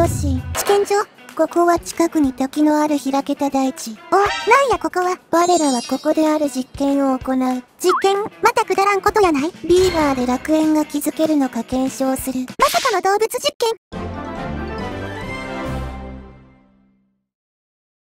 よし、試験場ここは近くに滝のある開けた大地。お、なんやここは。我らはここである実験を行う。実験？またくだらんことやない？ビーバーで楽園が築けるのか検証する。まさかの動物実験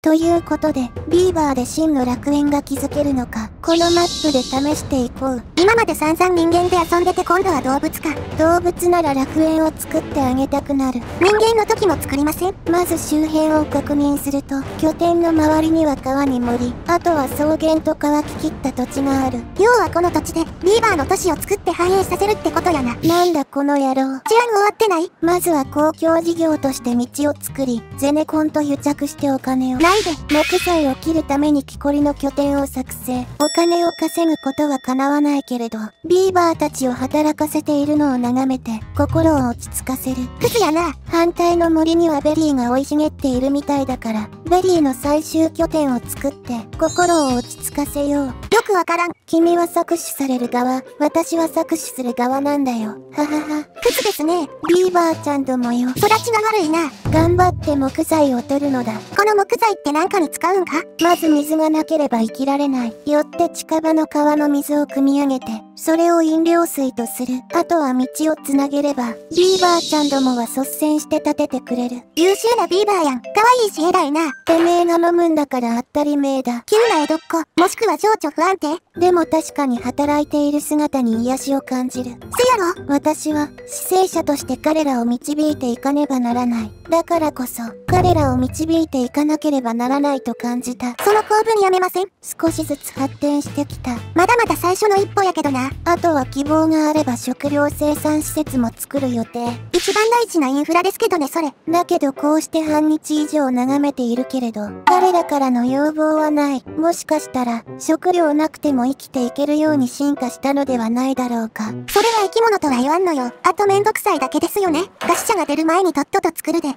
ということで、ビーバーで真の楽園が築けるのか、このマップで試していこう。今まで散々人間で遊んでて今度は動物か。動物なら楽園を作ってあげたくなる。人間の時も作りません？まず周辺を確認すると、拠点の周りには川に森、あとは草原と乾ききった土地がある。要はこの土地で、ビーバーの都市を作って繁栄させるってことやな。なんだこの野郎。治安終わってない？まずは公共事業として道を作り、ゼネコンと癒着してお金を。ないで。木材を切るために木こりの拠点を作成。お金を稼ぐことは叶わないけれど、ビーバーたちを働かせているのを眺めて、心を落ち着かせる。クズやな。反対の森にはベリーが生い茂っているみたいだから、ベリーの最終拠点を作って、心を落ち着かせよう。よくわからん。君は搾取される側、私は搾取する側なんだよ。ははは。クズですね。ビーバーちゃんどもよ。育ちが悪いな。頑張って木材を取るのだ。この木材って何かに使うんか？まず水がなければ生きられない。よって近場の川の水を汲み上げて、それを飲料水とする。あとは道をつなげれば、ビーバーちゃんどもは率先して立ててくれる。優秀なビーバーやん。可愛いし偉いな。てめえが飲むんだから当たり前だ。急な江戸っ子、もしくは情緒不安定でも確かに働いている姿に癒しを感じる。せやろ？私は、死生者として彼らを導いていかねばならない。だからこそ、彼らを導いていかなければならないと感じた。その構文やめません？少しずつ発展してきた。まだまだ最初の一歩やけどな。あとは希望があれば食料生産施設も作る予定。一番大事なインフラですけどね、それ。だけどこうして半日以上眺めているけれど、彼らからの要望はない。もしかしたら、食料なくても生きていけるように進化したのではないだろうか。それは生き物とは言わんのよ。あとめんどくさいだけですよね。餓死者が出る前にとっとと作るで。あ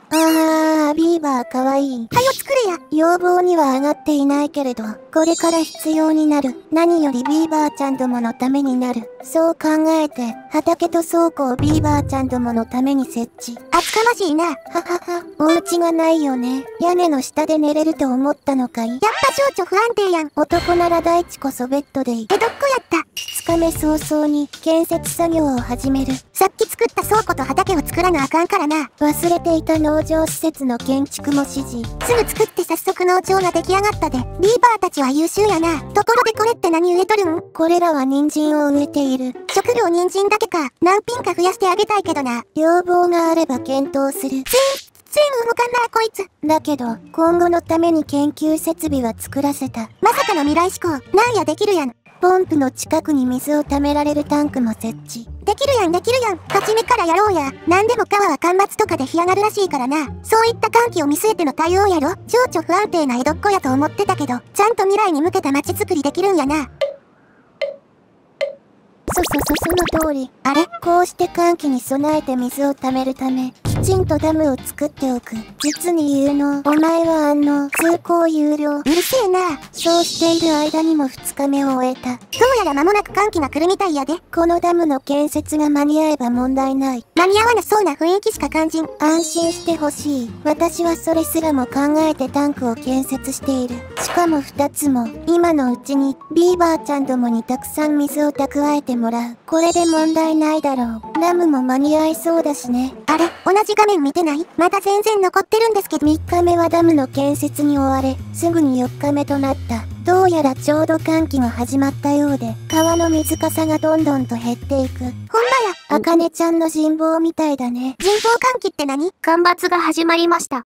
ー、ビーバーかわいい。はよ作れや。要望には上がっていないけれど、これから必要になる。何よりビーバーちゃんどものためになる。そう考えて、畑と倉庫をビーバーちゃんどものために設置。厚かましいな。ははは。お家がないよね。屋根の下で寝れると思ったのかいやっぱ情緒不安定やん。男なら大地こそベッドでいい。江戸っこやった。二日目早々に建設作業を始める。さっき作った倉庫と畑を作らなあかんからな。忘れていた農場施設の建築も指示。すぐ作って早速農場が出来上がったで。ビーバーたちは優秀やな。ところでこれって何植えとるん？これらは人参を植えている。食料人参だけか。何品か増やしてあげたいけどな。要望があれば検討する。全、全動かんなこいつ。だけど、今後のために研究設備は作らせた。まさかの未来志向。なんやできるやん。ポンプの近くに水を溜められるタンクも設置。できるやんできるやん。初めからやろうや。なんでも川は干ばつとかで干上がるらしいからな。そういった歓喜を見据えての対応やろ。情緒不安定な江戸っ子やと思ってたけど、ちゃんと未来に向けた街づくりできるんやな。そそそその通り。あれ？こうして寒気に備えて水を貯めるため、きちんとダムを作っておく。実に有能。お前はあの、通行有料。うるせえな。そうしている間にも2日目を終えた。どうやら間もなく寒気が来るみたいやで。このダムの建設が間に合えば問題ない。間に合わなそうな雰囲気しか感じん。安心してほしい。私はそれすらも考えてタンクを建設している。しかも2つも、今のうちに、ビーバーちゃんどもにたくさん水を蓄えてもらう。これで問題ないだろう。ダムも間に合いそうだしね。あれ？同じ画面見てない？まだ全然残ってるんですけど。3日目はダムの建設に追われ、すぐに4日目となった。どうやらちょうど寒気が始まったようで、川の水かさがどんどんと減っていく。ほんまや。あかねちゃんの人望みたいだね。人工寒気って何？干ばつが始まりました。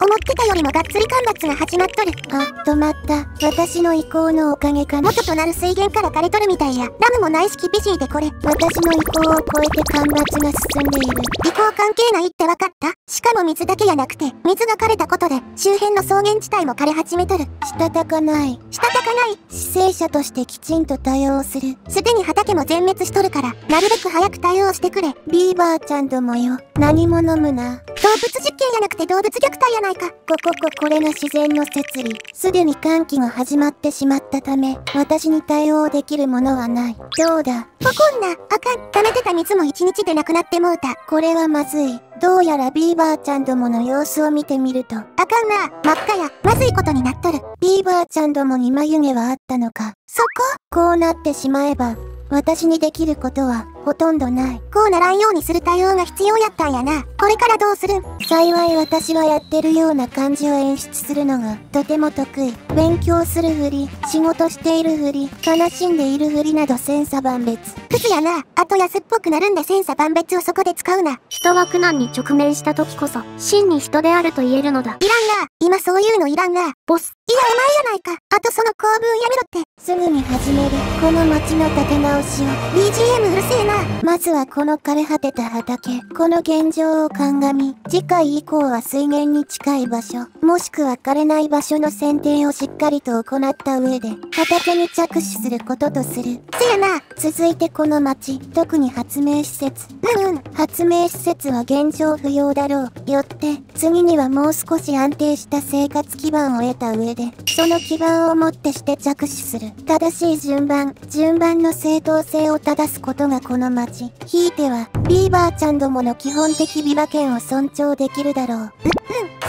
思ってたよりもがっつり干ばつが始まっとる。あ、止まった。私の意向のおかげかな。元となる水源から枯れとるみたいや。ダムもないし厳しいでこれ。私の意向を超えて干ばつが進んでいる。意向関係ないってわかった？しかも水だけやなくて、水が枯れたことで、周辺の草原地帯も枯れ始めとる。したたかない。したたかない。死生者としてきちんと対応する。すでに畑も全滅しとるから、なるべく早く対応してくれ。ビーバーちゃんどもよ。何も飲むな。動物実験やなくて動物虐待やないか。ここここれが自然の摂理。すでに歓喜が始まってしまったため、私に対応できるものはない。どうだ？ほこんな、あかん。溜めてた水も一日でなくなってもうた。これはまずい。どうやらビーバーちゃんどもの様子を見てみると、あかんな。真っ赤や。まずいことになっとる。ビーバーちゃんどもに眉毛はあったのか。そこ？こうなってしまえば、私にできることはほとんどない。こうならんようにする対応が必要やったんやな。これからどうする？幸い私はやってるような感じを演出するのがとても得意。勉強するふり、仕事しているふり、悲しんでいるふりなど千差万別。クズやな。あと安っぽくなるんで千差万別をそこで使うな。人は苦難に直面した時こそ、真に人であると言えるのだ。いらんな。今そういうのいらんな。ボス、いや、お前やないか。あとその構文やめろって。すぐに始める。この街の立て直しを。BGM うるせえな。まずはこの枯れ果てた畑、この現状を鑑み、次回以降は水源に近い場所、もしくは枯れない場所の選定をしっかりと行った上で、畑に着手することとする。せやな。続いてこのの町、特に発明施設。うんうん。発明施設は現状不要だろう。よって、次にはもう少し安定した生活基盤を得た上で、その基盤をもってして着手する。正しい順番、順番の正当性を正すことがこの町。ひいては、ビーバーちゃんどもの基本的美馬権を尊重できるだろう。うん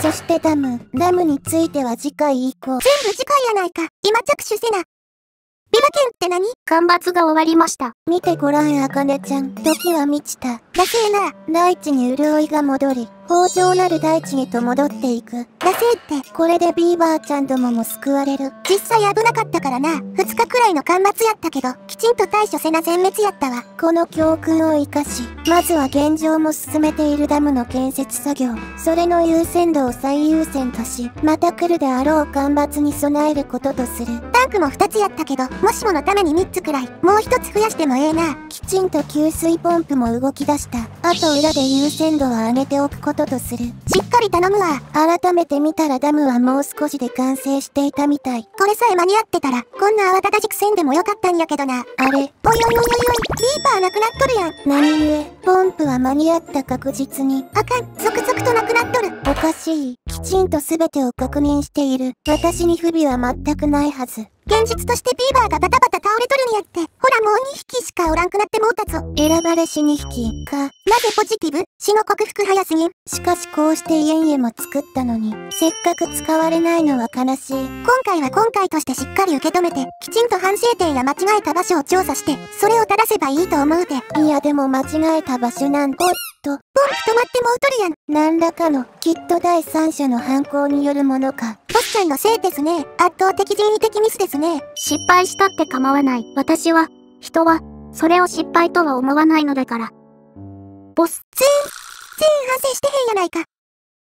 そしてダム、ダムについては次回以降。全部次回やないか。今着手せな。ビバ剣って何？干ばつが終わりました。見てごらん、あかねちゃん。時は満ちた。ダセーな。大地に潤いが戻り、豊穣なる大地へと戻っていく。ダセーって。これでビーバーちゃんどもも救われる。実際危なかったからな。二日くらいの干ばつやったけど、きちんと対処せな全滅やったわ。この教訓を生かし、まずは現状も進めているダムの建設作業、それの優先度を最優先とし、また来るであろう干ばつに備えることとする。ンクも二つやったけど、もしものために三つくらい、もう一つ増やしてもええな。きちんと給水ポンプも動き出した。あと裏で優先度は上げておくこととする。しっかり頼むわ。改めて見たらダムはもう少しで完成していたみたい。これさえ間に合ってたら、こんな慌ただしくせんでもよかったんやけどな。あれ、おいおいおいおいおい、ビーパーなくなっとるやん。何故、ポンプは間に合った確実に。あかん、続々となくなっとる。おかしい。きちんと全てを確認している。私に不備は全くないはず。現実としてビーバーがバタバタ倒れとるんやって。ほらもう2匹しかおらんくなってもうたぞ。選ばれし2匹か。なぜポジティブ死の克服早すぎん。しかしこうして家々も作ったのに、せっかく使われないのは悲しい。今回は今回としてしっかり受け止めて、きちんと反省点や間違えた場所を調査して、それを正せばいいと思うて。いやでも間違えた場所なんて、と、ポンプ止まってもうとるやん。何らかの、きっと第三者の犯行によるものか。ボスちゃんのせいですね。圧倒的人為的ミスですね。失敗したって構わない。私は、人は、それを失敗とは思わないのだから。ボス、全、全反省してへんやないか。